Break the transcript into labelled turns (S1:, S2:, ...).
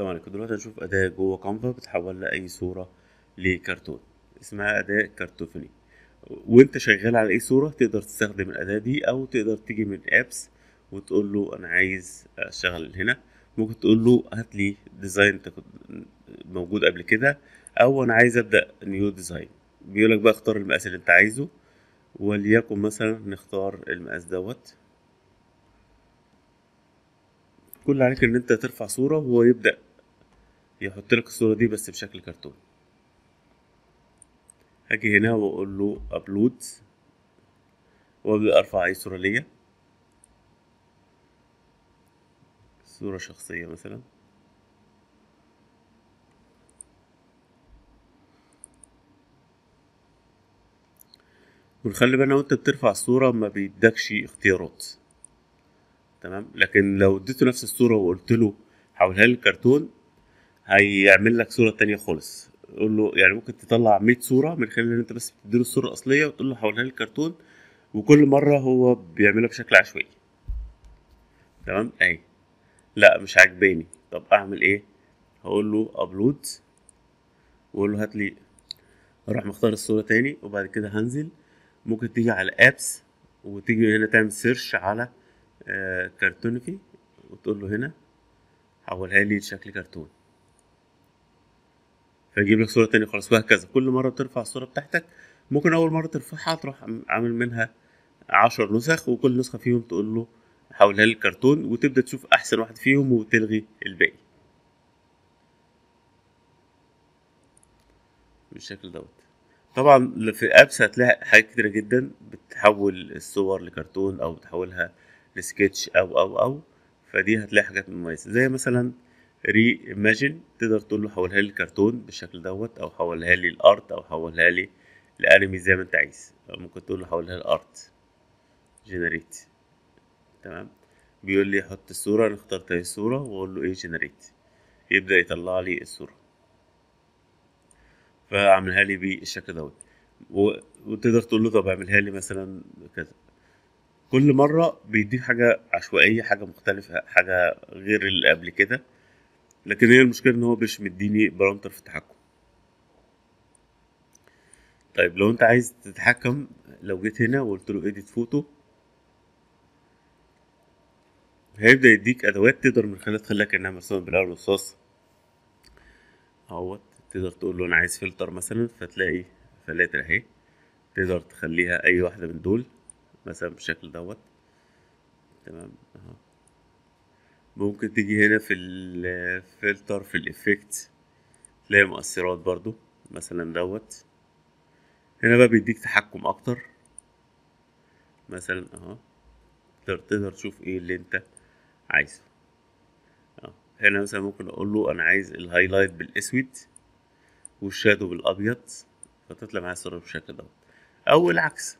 S1: السلام عليكم دلوقتي هنشوف أداة جوه Canva بتحول لأي صورة لكرتون. اسمها أداة Cartoonify وأنت شغال على أي صورة تقدر تستخدم الأداة دي أو تقدر تيجي من apps وتقول له أنا عايز أشتغل هنا. ممكن تقول له هات لي design موجود قبل كده أو أنا عايز أبدأ new design بيقولك بقى اختار المقاس اللي أنت عايزه وليكن مثلا نختار المقاس دوت. كل عليك إن أنت ترفع صورة وهو يبدأ يحط لك الصورة دي بس بشكل كرتون. هاجي هنا وأقول له ابلود وأبدأ أرفع أي صورة ليا. صورة شخصية مثلا. ونخلي بالنا وأنت بترفع الصورة ما بيدكش اختيارات. تمام؟ لكن لو اديته نفس الصورة وقلت له حولها لي كرتون هيعمل لك صورة تانية خالص. قول له يعني ممكن تطلع 100 صورة من خلال إن أنت بس بتديله الصورة الأصلية وتقول له حولها لي كرتون وكل مرة هو بيعملها بشكل عشوائي. تمام؟ أهي. لا مش عاجباني. طب أعمل إيه؟ هقول له ابلود وأقول له هات لي أروح مختار الصورة تاني وبعد كده هنزل. ممكن تيجي على apps وتيجي هنا تعمل search على آه Cartoonify وتقول له هنا حولها لي لشكل كرتون. فيجيب لك صورة تانية خلاص وهكذا. كل مرة بترفع الصورة بتاعتك ممكن أول مرة ترفعها تروح عامل منها عشر نسخ وكل نسخة فيهم تقول له حولها لي كرتون وتبدأ تشوف أحسن واحد فيهم وتلغي الباقي. بالشكل دوت. طبعا في apps هتلاقي حاجات كتيرة جدا بتحول الصور لكرتون أو بتحولها لسكتش أو أو أو. فدي هتلاقي حاجات مميزة. زي مثلا Reimagine تقدر تقول له حولها لي كرتون بالشكل دوت أو حولها لي ال art أو حولها لي الأنمي زي ما أنت عايز. ممكن تقول له حولها ل art. generate تمام؟ بيقول لي حط الصورة أنا اخترت اي صورة وأقول له إيه generate يبدأ يطلع لي الصورة. فأعملها لي بالشكل دوت. وتقدر تقول له طب اعملها لي مثلا كذا. كل مرة بيديك حاجة عشوائية حاجة مختلفة حاجة غير اللي قبل كده. لكن هي المشكلة إن هو مش مديني parameter في التحكم. طيب لو أنت عايز تتحكم لو جيت هنا وقلت له edit photo هيبدأ يديك أدوات تقدر من خلالها تخليها كأنها مرسومة بالقلم الرصاص أهوت تقدر تقول له أنا عايز فلتر مثلا فتلاقي فلاتر أهي. تقدر تخليها أي واحدة من دول مثلا بالشكل دوت. تمام أهو. ممكن تيجي هنا في الفلتر في ال effect تلاقي مؤثرات برضو مثلا دوت. هنا بقى بيديك تحكم أكتر. مثلا أهو. تقدر تشوف إيه اللي أنت عايزه. هنا مثلا ممكن أقول له أنا عايز ال highlight بالأسود وال shadow بالأبيض فتطلع معايا الصورة بالشكل دوت. أو العكس.